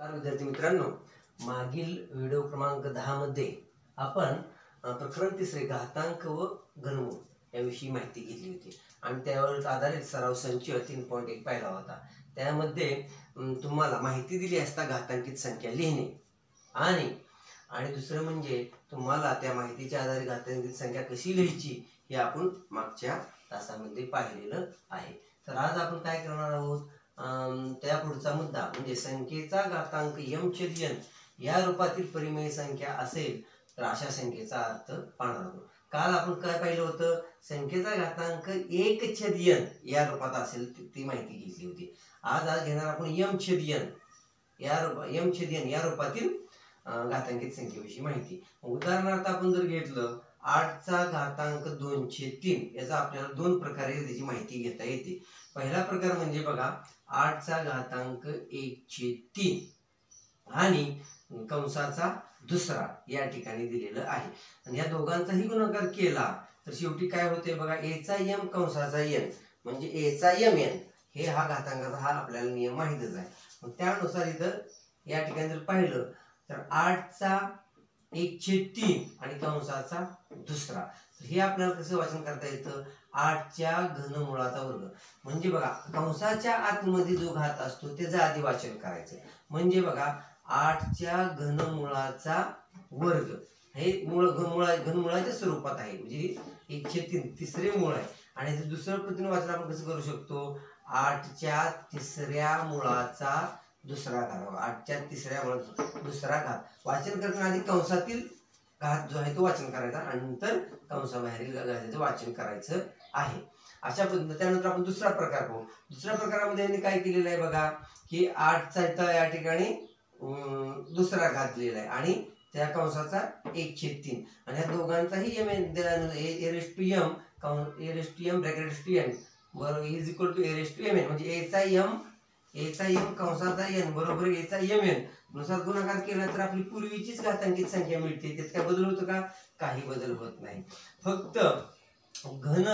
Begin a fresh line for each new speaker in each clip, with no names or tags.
नमस्कार विद्यार्थी मित्रांनो. मागील व्हिडिओ क्रमांक दहा मध्ये आपण प्रकरण तिसरे घातांक व घनमूळ याविषयी माहिती घेतली होती. आणि त्यावर आधारित सराव संच तीन पॉईंट एक पाहिला होता. त्यामध्ये तुम्हाला माहिती दिली असता घातांकित संख्या लिहिणे. आणि आणि दुसरं म्हणजे तुम्हाला त्या माहितीच्या आधारे घातांकित संख्या कशी लिहायची हे आपण मागच्या तासामध्ये पाहिलेलं आहे. तर आज आपण काय करणार आहोत? त्या पुढचा मुद्दा म्हणजे संख्येचा घातांक यम छेद या रूपातील परिमेय संख्या असेल तर अशा संख्येचा अर्थ पाहणार आहोत. काल आपण काय पाहिलं होतं? संख्येचा घातांक एक छेद या रूपात असेल ती- माहिती घेतली होती. आज आज घेणार आपण यम छेद या रूपा यम छेद या रूपातील घातांकित संख्येविषयी माहिती. उदाहरणार्थ आपण जर घेतलं आठचा घातांक दोनशे तीन याचा आपल्याला दोन प्रकारे त्याची माहिती घेता येते. पहिला प्रकार म्हणजे बघा आठचा घातांक एकशे तीन. आणि कंसाचा दुसरा या ठिकाणी दिलेलं आहे. आणि या दोघांचाही गुणाकार केला तर शेवटी काय होते बघा एचा यम कंसाचा एन म्हणजे एचा यम एन हे हा घातांकाचा हा आपल्याला नियम माहितच आहे. मग त्यानुसार इथं या ठिकाणी जर पाहिलं तर आठचा एकशे तीन आणि कंसाचा दुसरा. हे आपल्याला कसं वाचन करता येतं? आठच्या घनमुळाचा वर्ग. म्हणजे बघा कंसाच्या आतमध्ये जो घात असतो त्याचं आधी वाचन करायचं म्हणजे बघा आठच्या घनमुळाचा वर्ग. हे मूळ घनमुळा घनमुळाच्या स्वरूपात आहे. म्हणजे एकशे तीन तिसरे मूळ आहे. आणि ते दुसरं पद्धतीने वाचन आपण कसं करू शकतो? आठच्या तिसऱ्या मुळाचा दुसरा घात. आठच्या तिसऱ्या मुळाचा दुसरा घात. वाचन करताना आधी कंसातील घात जो आहे तो वाचन करायचा. आणि नंतर कंसाबाहेरील घाताचं वाचन करायचं. आहे. अशा पद्धतीने त्यानंतर आपण दुसरा प्रकार पाहू. दुसऱ्या प्रकारामध्ये यांनी काय केलेलं आहे बघा की आठचा इथं या ठिकाणी दुसरा घात दिलेला आहे. आणि त्या कंसाचा एक छेद तीन. आणि ह्या दोघांचाही M a raised to M a raised to M bracket to N बरोबर is equal to a raised to M N म्हणजे एचा एम एचा एम कंसाचा एन बरोबर एचा एम एननुसार गुणाकार केला तर आपली पूर्वीचीच घातांकित संख्या मिळते. त्यात काय बदल होतो का? काही बदल होत नाही. फक्त घन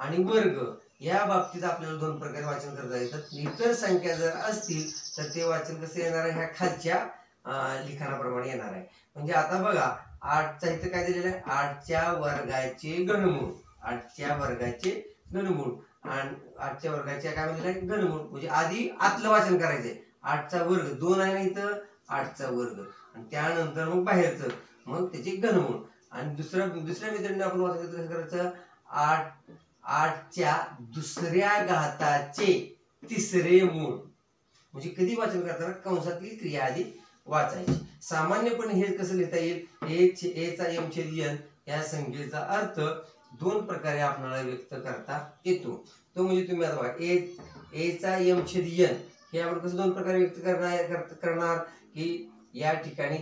आणि वर्ग या बाबतीत आपल्याला दोन प्रकारे वाचन करता येतात. इतर संख्या जर असतील तर ते वाचन कसं येणार आहे? ह्या खालच्या लिखाणाप्रमाणे येणार आहे. म्हणजे आता बघा आठचा इथं काय दिलेलं आहे? आठच्या वर्गाचे गणमूळ आठच्या वर्गाचे गणमूळ आणि आठच्या वर्गाच्या काय म्हणलेलं आहे? घनमूळ. म्हणजे आधी आतलं वाचन करायचंय. आठचा वर्ग दोन आहे ना इथं? आठचा वर्ग. आणि त्यानंतर मग बाहेरचं. मग त्याचे घनमूळ. आणि दुसऱ्या दुसऱ्या मित्रांनी आपण वाचन कसं करायचं? आठ आठच्या दुसऱ्या घाताचे तिसरे मूळ. म्हणजे कधी वाचन करताना कंसातली क्रिया आधी वाचायची. सामान्यपणे हे कसं लिहिता येईल? ए चा एचा एम छेद एन या संख्येचा अर्थ दोन प्रकारे आपल्याला व्यक्त करता येतो. तो म्हणजे तुम्ही आता बघा ए एचा एम छेद एन हे आपण कसं दोन प्रकारे व्यक्त करणार करणार? की या ठिकाणी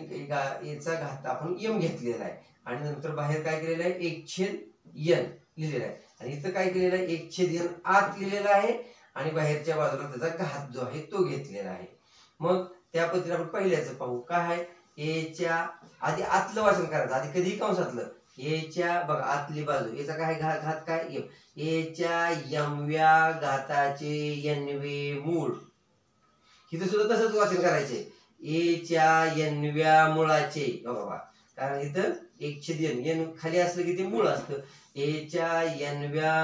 एचा घात आपण यम घेतलेला आहे. आणि नंतर बाहेर काय केलेलं आहे? एक छेद यन लिहिलेलं आहे. आणि इथं काय केलेलं आहे? एक छेद आत लिहिलेलं आहे आणि बाहेरच्या बाजूला त्याचा घात जो आहे तो घेतलेला आहे. मग त्या पद्धतीने आपण पहिल्याचं पाहू. काय आहे? एच्या आधी आतलं वाचन करायचं. आधी कधीही कंसातलं. एच्या बघा आतली बाजू. याचा काय घात घात काय? एच्या यमव्या घाताचे यनवे मूळ. इथं सुद्धा तसंच वाचन करायचे एच्या यनव्या मुळाचे. बाबा बघा. कारण इथं एक छेद एन खाली असलं की ते मूळ असतं. एच्या एनव्या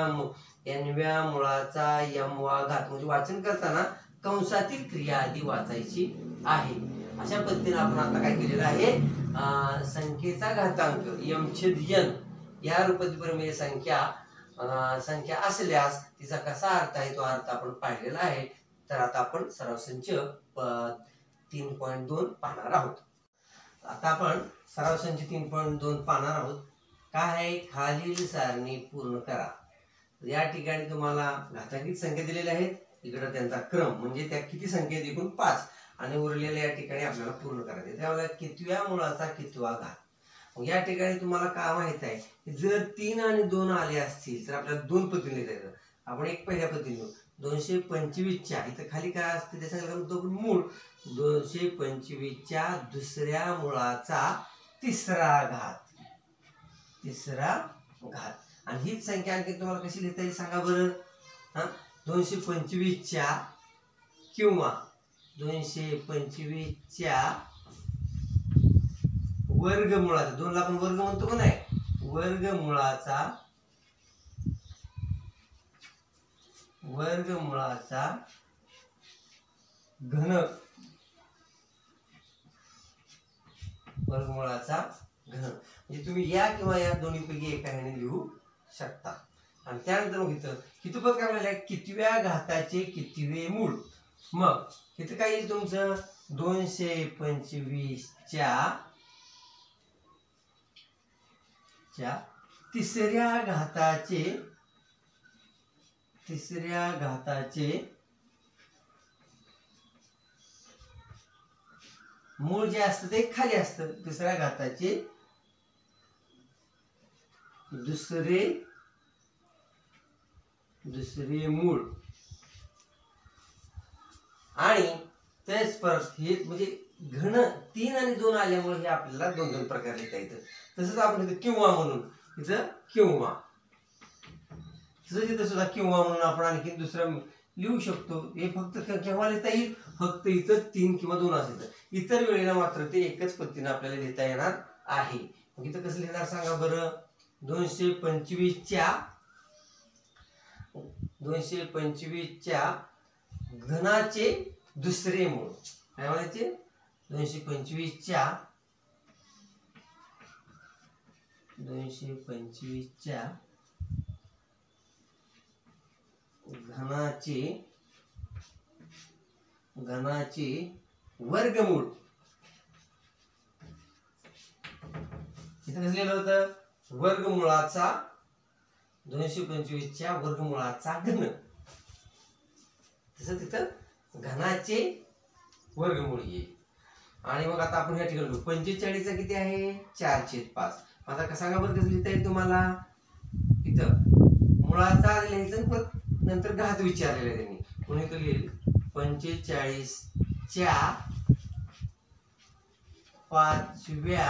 एनव्या मुळाचा मुळाचा यमवा घात म्हणजे वाचन करताना कंसातील क्रिया आधी वाचायची आहे. अशा पद्धतीने आपण आता काय केलेलं आहे? संख्येचा घातांक यम छेद यन या रूपात प्रमेय म्हणजे संख्या संख्या असल्यास तिचा कसा अर्थ आहे? तो अर्थ आपण पाहिलेला आहे. तर आता आपण सराव संच तीन पॉईंट दोन पाहणार आहोत. आता आपण सराव संच तीन पॉईंट दोन पाहणार आहोत. काय आहे? खालील सारणी पूर्ण करा. या ठिकाणी तुम्हाला घातांकित संख्या दिलेल्या आहेत. इकडं त्यांचा क्रम म्हणजे त्या किती संख्या एकूण पाच आणि उरलेल्या या ठिकाणी आपल्याला पूर्ण करायचे त्यामुळे कितव्या मुळाचा कितवा घात. मग या ठिकाणी तुम्हाला काय माहीत आहे? की जर तीन आणि दोन आले असतील तर आपल्याला दोन पद्धतीने लिहायचं आपण एक पहिल्या पद्धतीने दोनशे पंचवीसच्या इथं खाली काय असते त्याच्या तो मूळ. दोनशे पंचवीसच्या दुसऱ्या मुळाचा तिसरा घात. तिसरा घात. आणि हीच संख्या आणखी तुम्हाला कशी लिहिता येईल सांगा बरं. हा? दोनशे पंचवीसच्या किंवा दोनशे पंचवीसच्या वर्गमुळाचा. दोनला आपण वर्ग म्हणतो का नाही? वर्गमुळाचा वर्गमुळाचा घन वर्गमुळाचा घन. म्हणजे तुम्ही या किंवा या दोन्हीपैकी एका ह्याने लिहू शकता. आणि त्यानंतर मग इथं किती पद काय म्हणाले कितव्या घाताचे कितवे मूळ? मग इथं काय येईल तुमचं? दोनशे पंचवीसच्या च्या तिसऱ्या घाताचे तिसऱ्या घाताचे मूळ जे असतं ते खाली असतं. तिसऱ्या घाताचे दुसरे दुसरे मूळ. आणि तेच परत हे म्हणजे घन तीन आणि दोन आल्यामुळे हे आपल्याला दोन दोन प्रकार लिहिता येतं. तसंच आपण इथं किंवा म्हणून इथं किंवा. जसे तसं किंवा म्हणून आपण आणखी दुसरं लिहू शकतो. हे फक्त केव्हा लिहिता येईल? फक्त इथं तीन किंवा दोन असेल इतर वेळेला मात्र ते एकच पद्धतीने आपल्याला लिहिता येणार आहे. मग इथं कसं लिहिणार सांगा बरं? दोनशे पंचवीसच्या दोनशे पंचवीसच्या घनाचे दुसरे मूळ. काय म्हणायचे? दोनशे पंचवीसच्या दोनशे पंचवीसच्या घनाचे घनाचे वर्गमूळ. इथं कसं लिहिलं होतं? वर्गमुळाचा दोनशे पंचवीसच्या वर्गमुळाचा घन. तसं तिथं घनाचे वर्गमूळ येईल आणि मग आता आपण या ठिकाणी पंचेचाळीस पंचेचाळीसचा किती आहे? चार छेद पाच आता कसा सांगा बरं कसं लिहिता येईल तुम्हाला? इथं. मुळाचा लिहायचं परत नंतर घात विचारलेला आहे त्यांनी. कोणी तो लिहिल पंचेचाळीसच्या पाचव्या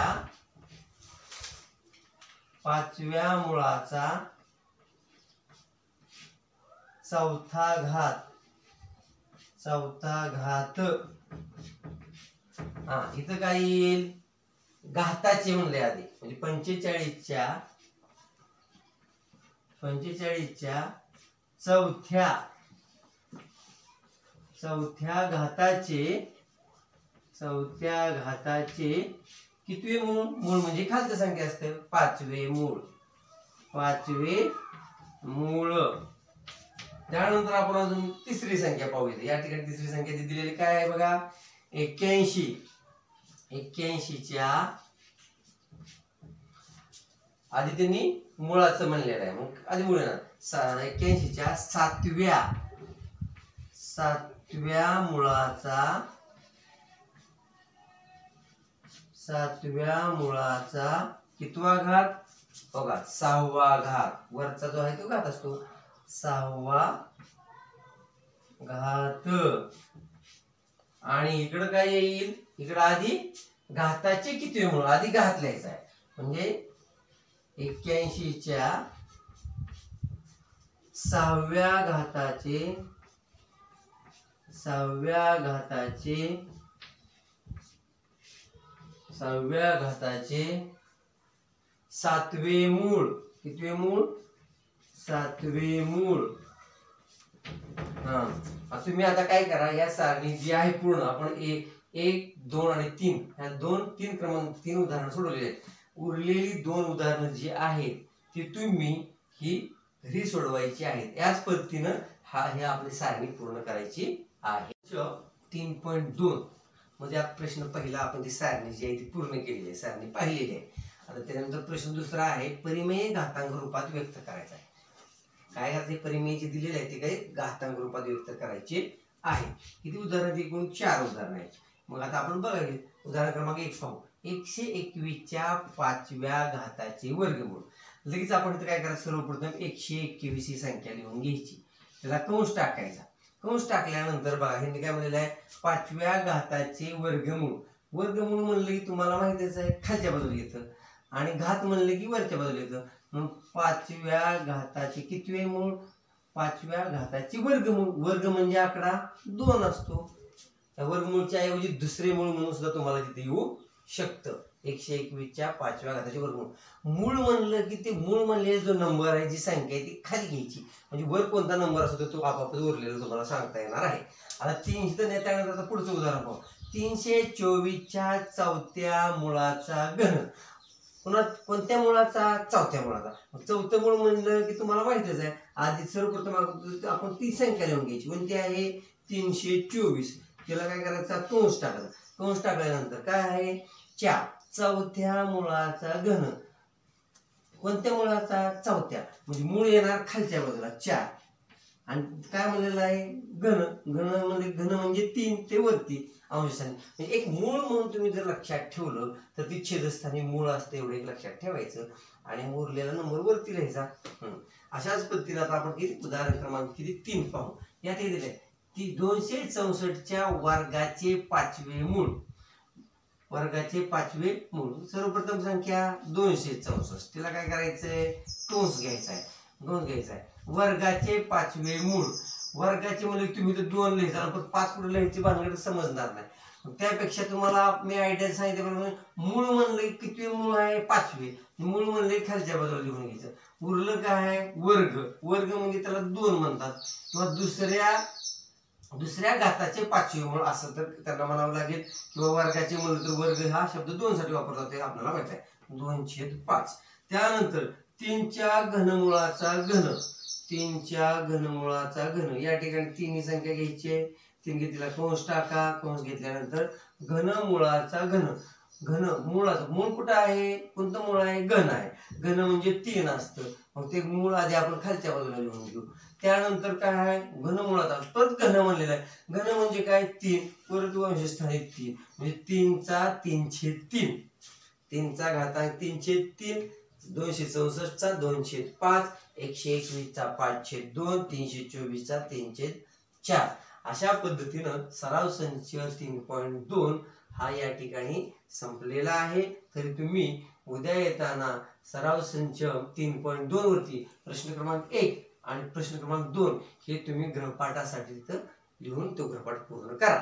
पाचव्या मुळाचा चौथा घात चौथा घात. हा इथं काय येईल? घाताचे म्हणले आधी. म्हणजे पंचेचाळीसच्या पंचेचाळीसच्या चौथ्या. चौथ्या घाताचे चौथ्या घाताचे कितवे मूळ? मूळ म्हणजे खालचं संख्या असते. पाचवे मूळ. पाचवे मूळ. त्यानंतर आपण अजून तिसरी संख्या पाहूया या ठिकाणी तिसरी संख्या दिलेली काय आहे बघा? एक्क्याऐंशी. एक्क्याऐंशीच्या आधी त्यांनी मुळाचं म्हणलेलं आहे. मग आधी मुळ येणार एक्क्याऐंशीच्या सातव्या. सातव्या मुळाचा सातव्या मुळाचा कितवा घात? बघा सहावा घात. वरचा जो आहे तो घात असतो. सहावा घात. आणि इकडं काय येईल? इकडं आधी घाताचे किती मुळ? आधी घात लिहायचा आहे. म्हणजे एक्क्याऐंशीच्या सहाव्या घाताचे सहाव्या घाताचे सहाव्या घाताचे सातवे मूळ. कितवे मूळ? सातवे मूळ. हा. तुम्ही आता काय करा या सारणी जी आहे पूर्ण आपण एक एक दोन आणि तीन ह्या दोन तीन क्रमांक तीन उदाहरणं सोडवलेले आहेत. उरलेली दोन उदाहरणं जी आहेत ती तुम्ही ही घरी सोडवायची आहेत. याच पद्धतीनं हा हे आपली सारणी पूर्ण करायची आहे. तीन पॉईंट दोन. म्हणजे आता प्रश्न पहिला आपण ती सारणी जी आहे ती पूर्ण केलेली आहे. सारणी पाहिलेली आहे. आता त्यानंतर प्रश्न दुसरा आहे परिमेय घातांक रूपात व्यक्त करायचा आहे. काय करायचे परिमेय जे दिलेले आहे ते काही घातांक रूपात व्यक्त करायचे आहे. किती उदाहरण एकूण चार उदाहरण आहेत. मग आता आपण बघायला उदाहरण क्रमांक एक पाहू. एकशे एकवीसच्या पाचव्या घाताचे वर्गमूळ. लगेच आपण इथं काय करायचं सर्वप्रथम एकशे एकवीस ही संख्या लिहून घ्यायची. त्याला कंस टाकायचा. कंस टाकल्यानंतर बघा ह्यांनी काय म्हणलेलं आहे? पाचव्या घाताचे वर्गमूळ. वर्गमूळ म्हणलं की तुम्हाला माहितीच आहे खालच्या बाजूला येतं. आणि घात म्हणलं की वरच्या बाजूला येतं. मग पाचव्या घाताचे कितवे मूळ? पाचव्या घाताचे वर्गमूळ. वर्ग म्हणजे आकडा दोन असतो. त्या वर्गमूळच्या ऐवजी दुसरे मूळ म्हणून सुद्धा तुम्हाला तिथे येऊ शकतं. एकशे एकवीसच्या पाचव्या घाताचे वर्गमूळ. मूळ म्हणलं की ते मूळ म्हणलेला जो नंबर आहे जी संख्या आहे ती खाली घ्यायची. म्हणजे वर कोणता नंबर असतो तो आपापच उरलेला तुम्हाला सांगता येणार आहे. आता तीनशे तर त्यानंतर आता पुढचं उदाहरण पाहू तीनशे चोवीसच्या चौथ्या मुळाचा घन. पुन्हा कोणत्या मुळाचा? चौथ्या मुळाचा. मग चौथं मूळ म्हणलं की तुम्हाला माहितच आहे. आधी सर्वप्रथम आपण- आपण ती संख्या लिहून घ्यायची. कोणती आहे? तीनशे चोवीस. तिला काय करायचा? कंस टाकायचा. कंस टाकल्यानंतर काय आहे? चार. चौथ्या मुळाचा घन. कोणत्या मुळाचा? चौथ्या. म्हणजे मूळ येणार खालच्या बाजूला चार. आणि काय म्हणलेलं आहे? घन. घन म्हणजे घन म्हणजे तीन ते वरती अंशस्थानी. म्हणजे एक मूळ म्हणून तुम्ही जर लक्षात ठेवलं तर ती छेदस्थानी मूळ असते एवढं एक लक्षात ठेवायचं. आणि उरलेला नंबर वरती लिहायचा. हम्म. अशाच पद्धतीने आता आपण किती उदाहरण क्रमांक किती? तीन पाहू. यात हे दिलंय. ती दोनशे चौसष्टच्या वर्गाचे पाचवे मूळ. वर्गाचे पाचवे मूळ. सर्वप्रथम संख्या दोनशे चौसष्ट. तिला काय करायचंय? कंस घ्यायचा आहे कंस घ्यायचा आहे वर्गाचे पाचवे मूळ. वर्गाचे म्हणजे तुम्ही तर दोन लिहिता पण पाच कुठे लिहायची भानगड समजणार नाही. त्यापेक्षा तुम्हाला मी आयडिया सांगितल्याप्रमाणे मूळ म्हणलं किती मूळ आहे? पाचवे. मूळ म्हणले खालच्या बाजूला लिहून घ्यायचं. उरलं काय आहे? वर्ग. वर्ग म्हणजे त्याला दोन म्हणतात. किंवा दुसऱ्या दुसऱ्या घाताचे पाचवे मूळ असं तर त्यांना म्हणावं लागेल किंवा वर्गाचे मूळ तर वर्ग हा शब्द दोन साठी वापरला जातो हे आपल्याला माहीत आहे. दोन छेद पाच. त्यानंतर तीनच्या घनमुळाचा घन तीनच्या घनमुळाचा घन. या ठिकाणी तिन्ही संख्या घ्यायची आहे. तीन घेतलेला कंस टाका कंस घेतल्यानंतर घनमुळाचा घन. घन मुळाचं मूळ कुठं आहे? कोणतं मूळ आहे? घन आहे. घन म्हणजे तीन असतं. मग ते मूळ आधी आपण खालच्या बाजूला लिहून घेऊ. त्यानंतर काय आहे? घन मुळात परत घन म्हणलेलं आहे. घन म्हणजे काय? तीन. परत वंशस्थानी तीन. म्हणजे तीनचा तीनशे तीन. तीनचा घात आहे तीनशे तीन. दोनशे चौसष्टचा दोनशे पाच. एकशे एकवीसचा पाचशे दोन. तीनशे चोवीसचा तीनशे चार. अशा पद्धतीनं सराव संच तीन पॉईंट दोन हा या ठिकाणी संपलेला आहे. तरी तुम्ही उद्या येताना सराव संच तीन पॉईंट दोन वरती प्रश्न क्रमांक एक आणि प्रश्न क्रमांक दोन हे तुम्ही ग्रहपाठासाठी तिथं लिहून तो ग्रहपाठ पूर्ण करा.